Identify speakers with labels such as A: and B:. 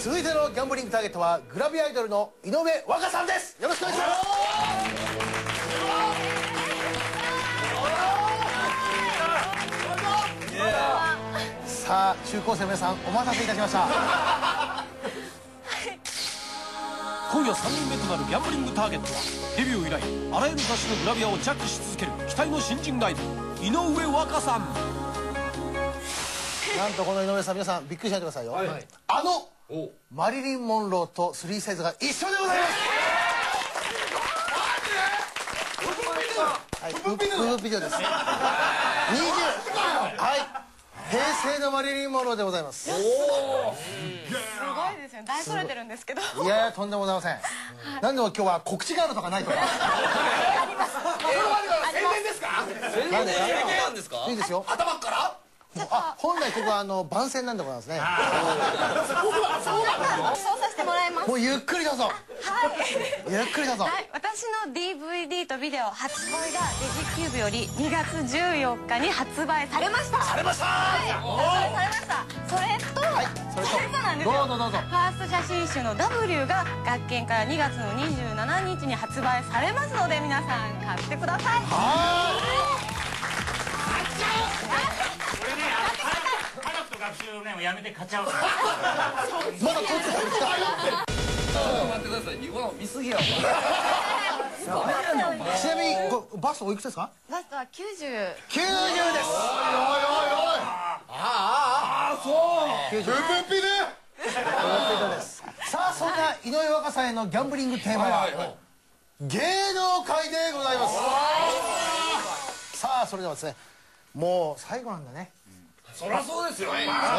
A: 続いてのギャンブリングターゲットはグラビアアイドルの井上和香さんです。よろしくお願いします。さあ中高生の皆さんお待たせいたしました。
B: 今夜3人目となるギャンブリングターゲットはデビュー以来あらゆる雑誌のグラビアをジャッジし続ける期待の新人ライブ井上和香さん。
A: なんとこの井上さん皆さんびっくりしないでくださいよ、あのマリリン・モンローとスリーサイズが一緒でございます。はい、ウップビデオです20はい。平成のマリリン・モンローでございます。
C: すごいですよ。ね大それてるんですけど。
A: い。やとんでもございません。なんでも今日は告知があるとかないとか。
C: あります。
D: 宣伝ですか？
A: なんです。か
D: なんですか？
A: いいですよ。
D: 頭
A: 本来ここはあの番宣なんでございますね。
C: そうさせてもらいます。
A: もうゆっくりどうぞ。
C: はい。
A: ゆっくりどうぞ。
C: はい、私の DVD とビデオ「初恋」がデジキューブより2月14日に発売されました。されました。はい。発売されました。それと、
A: それと
C: そうなんですよ。
A: どうぞどうぞ。
C: ファースト写真集の W が学研から2月の27日に発売されますので皆さん買ってください。
E: こと学習ね、やめて買っちゃうから。
A: まだ撮って。たんですか
D: 待ってください。見すぎやわ。
A: ちなみにこバスおいくつですか？
C: ラストは90
A: 90です。おいおいおい。ああああそう。90
D: MVP ね
A: ですさあそんな井上和香さんへのギャンブリングテーマは芸能界でございます。さあそれではですねもう最後なんだね。
D: そりゃそうですよ